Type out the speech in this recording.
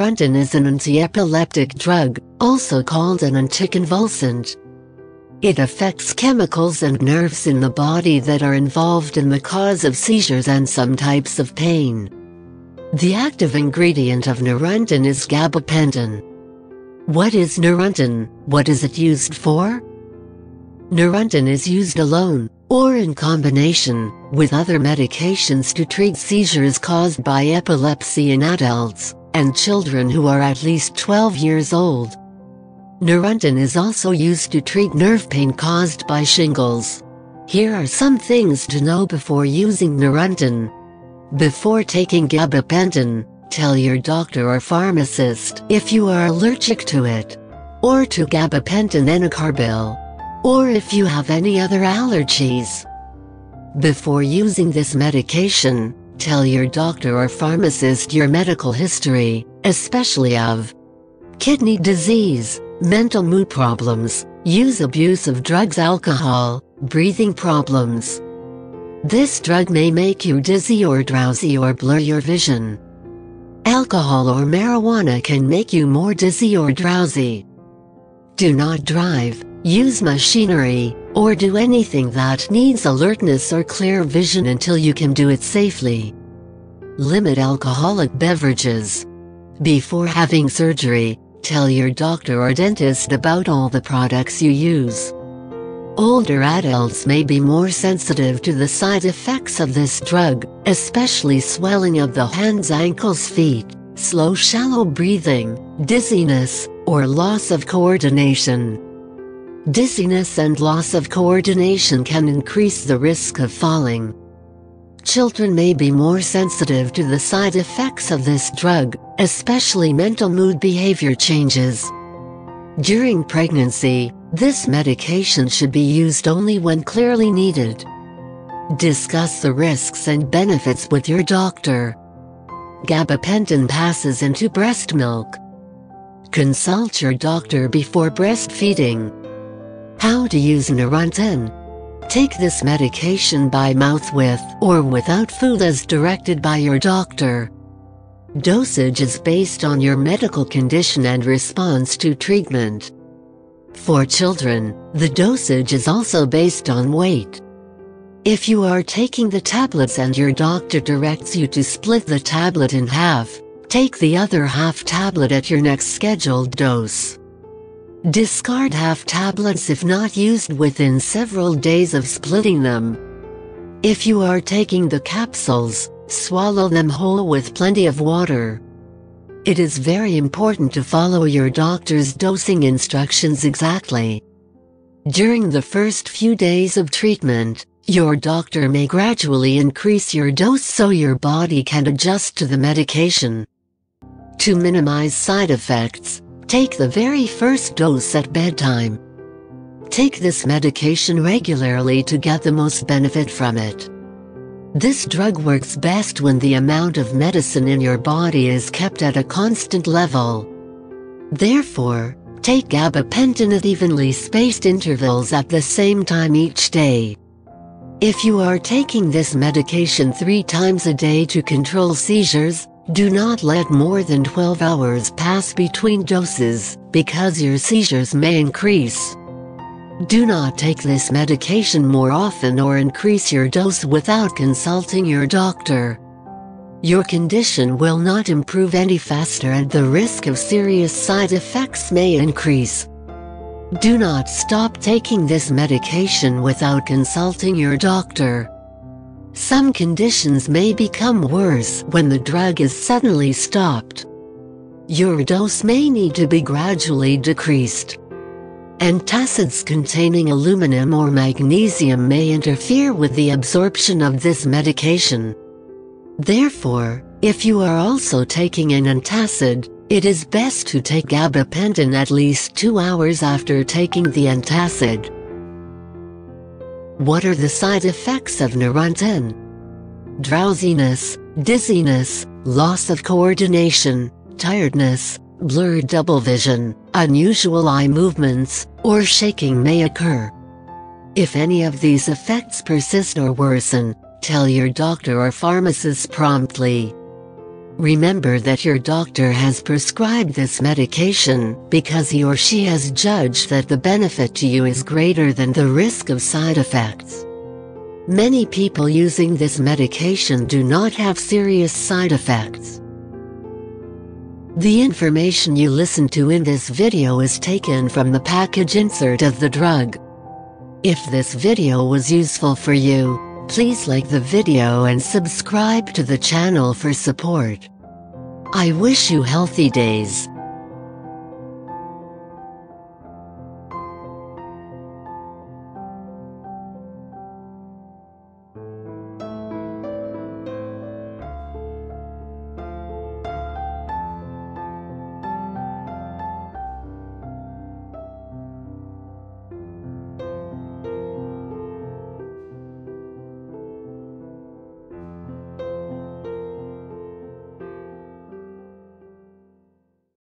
Neurontin is an anti-epileptic drug, also called an anticonvulsant. It affects chemicals and nerves in the body that are involved in the cause of seizures and some types of pain. The active ingredient of Neurontin is gabapentin. What is Neurontin? What is it used for? Neurontin is used alone, or in combination, with other medications to treat seizures caused by epilepsy in adults and children who are at least 12 years old. Neurontin is also used to treat nerve pain caused by shingles. Here are some things to know before using Neurontin. Before taking gabapentin, tell your doctor or pharmacist if you are allergic to it, or to gabapentin enacarbil, or if you have any other allergies. Before using this medication, tell your doctor or pharmacist your medical history, especially of kidney disease, mental mood problems, use abuse of drugs alcohol, breathing problems. This drug may make you dizzy or drowsy or blur your vision. Alcohol or marijuana can make you more dizzy or drowsy. Do not drive, use machinery, or do anything that needs alertness or clear vision until you can do it safely. Limit alcoholic beverages. Before having surgery, tell your doctor or dentist about all the products you use. Older adults may be more sensitive to the side effects of this drug, especially swelling of the hands ankles feet, slow shallow breathing, dizziness, or loss of coordination. Dizziness and loss of coordination can increase the risk of falling. Children may be more sensitive to the side effects of this drug, especially mental mood behavior changes. During pregnancy, this medication should be used only when clearly needed. Discuss the risks and benefits with your doctor. Gabapentin passes into breast milk. Consult your doctor before breastfeeding. How to use Neurontin Take this medication by mouth with or without food as directed by your doctor. Dosage is based on your medical condition and response to treatment. For children, the dosage is also based on weight. If you are taking the tablets and your doctor directs you to split the tablet in half, take the other half tablet at your next scheduled dose. Discard half tablets if not used within several days of splitting them. If you are taking the capsules, swallow them whole with plenty of water. It is very important to follow your doctor's dosing instructions exactly. During the first few days of treatment, your doctor may gradually increase your dose so your body can adjust to the medication. To minimize side effects, Take the very first dose at bedtime. Take this medication regularly to get the most benefit from it. This drug works best when the amount of medicine in your body is kept at a constant level. Therefore, take gabapentin at evenly spaced intervals at the same time each day. If you are taking this medication three times a day to control seizures, do not let more than 12 hours pass between doses, because your seizures may increase. Do not take this medication more often or increase your dose without consulting your doctor. Your condition will not improve any faster and the risk of serious side effects may increase. Do not stop taking this medication without consulting your doctor. Some conditions may become worse when the drug is suddenly stopped. Your dose may need to be gradually decreased. Antacids containing aluminum or magnesium may interfere with the absorption of this medication. Therefore, if you are also taking an antacid, it is best to take gabapentin at least two hours after taking the antacid. What are the side effects of Neurontin? Drowsiness, dizziness, loss of coordination, tiredness, blurred double vision, unusual eye movements, or shaking may occur. If any of these effects persist or worsen, tell your doctor or pharmacist promptly. Remember that your doctor has prescribed this medication because he or she has judged that the benefit to you is greater than the risk of side effects. Many people using this medication do not have serious side effects. The information you listen to in this video is taken from the package insert of the drug. If this video was useful for you, Please like the video and subscribe to the channel for support. I wish you healthy days.